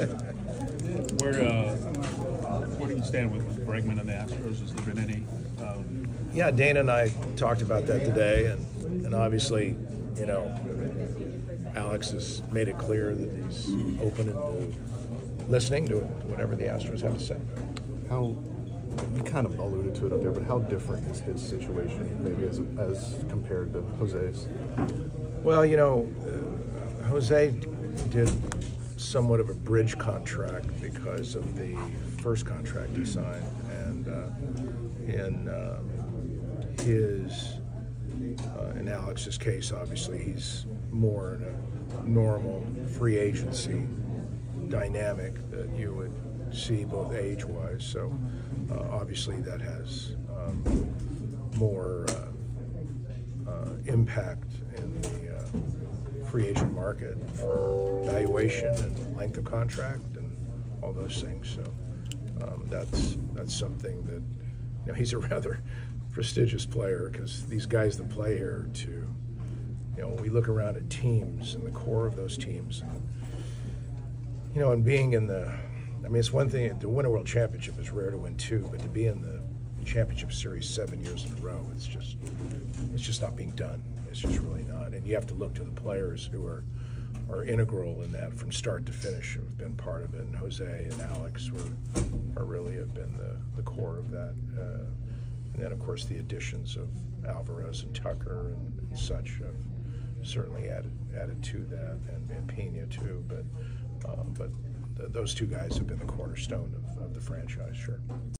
Where, uh, where do you stand with Bregman and the Astros? Has there been any? Um, Yeah, Dana and I talked about that today, and, and obviously, you know, Alex has made it clear that he's open and listening to whatever the Astros have to say. How you kind of alluded to it up there, but how different is his situation maybe as as compared to Jose's? Well, you know, uh, Jose did somewhat of a bridge contract because of the first contract he signed, and uh, in uh, his uh, in Alex's case, obviously he's more in a normal free agency dynamic that you would see both age-wise. So uh, obviously that has um, more uh, uh, impact free agent market for valuation and length of contract and all those things. So um, that's that's something that you know he's a rather prestigious player because these guys that play here too. You know, when we look around at teams and the core of those teams, you know, and being in the, I mean, it's one thing to win a world championship is rare to win two, but to be in the championship series seven years in a row, it's just, it's just not being done. It's just really not, and you have to look to the players who are, are integral in that from start to finish. Have been part of it, and Jose and Alex were, are really have been the, the core of that. Uh, and then, of course, the additions of Alvarez and Tucker and, and such have certainly added added to that, and, and Pena too. But um, but th- those two guys have been the cornerstone of, of the franchise, sure.